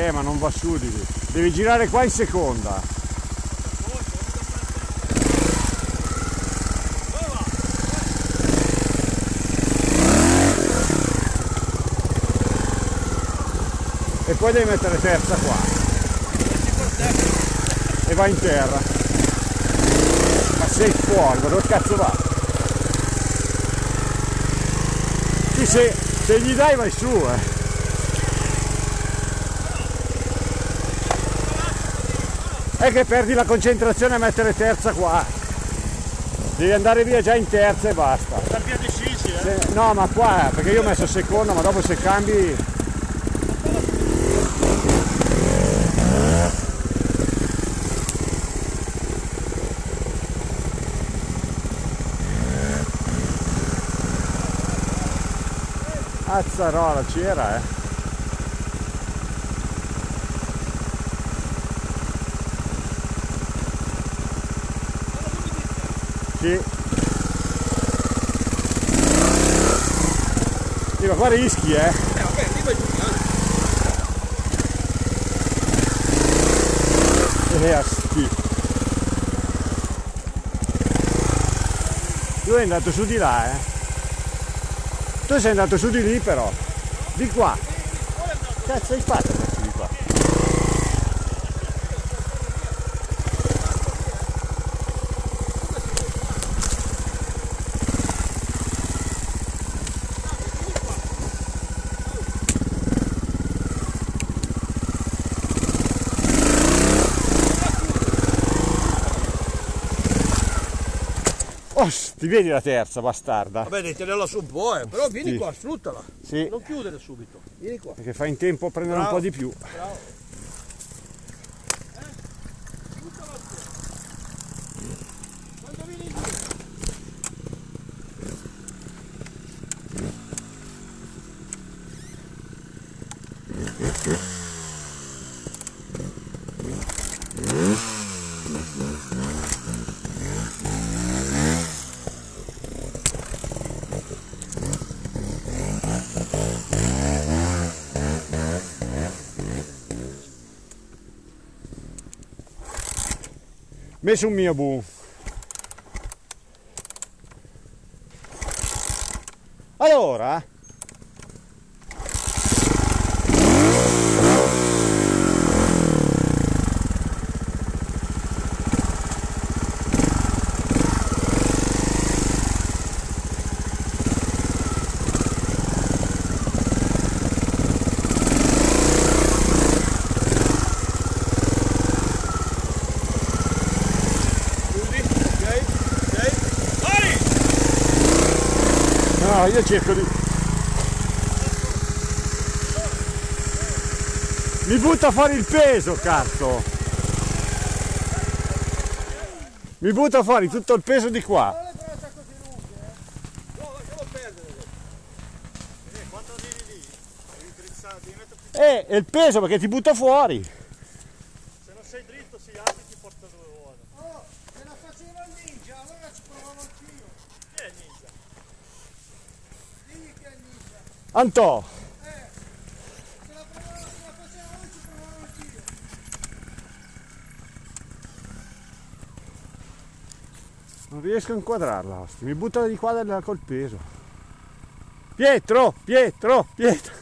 Eh, ma non va su di lì. Devi girare qua in seconda. E poi devi mettere terza qua. E vai in terra. Ma sei fuori, ma dove cazzo va? Sì, se, se gli dai vai su, eh. È che perdi la concentrazione a mettere terza qua. Devi andare via già in terza e basta. Per via di Sisi, eh? Se- no, ma qua, perché io ho messo seconda, ma dopo se cambi... Azzarola c'era, eh. Sì. Sì, ma qua rischi, eh. Eh, vabbè, lì giù. Eh. Tu sei andato su di là, eh. Tu sei andato su di lì però. Di qua. Cazzo hai fatto questo di qua? Oh, ti vedi la terza, bastarda? Vabbè, devi tenerla su un po', eh. Però vieni Sì. qua, sfruttala. Sì, Non chiudere subito. Vieni qua. perché fai in tempo a prendere un Bravo. po' di più. Bravo. Quando vieni giù? Messo un mio bu. Allora, no, io cerco di... Mi butta fuori il peso, cazzo! Mi butta fuori tutto il peso di qua. Eh, Eh, è il peso perché ti butta fuori. Se non sei dritto si alza e ti porta dove vuole. Oh, se la faceva il ninja, allora ci provavo anch'io. Chi è il ninja? Digli che è il ninja. Antò, Se la, provavo, se la faceva lui ci provavo anch'io. non riesco a inquadrarla, mi butta di qua col peso. Pietro, Pietro, Pietro.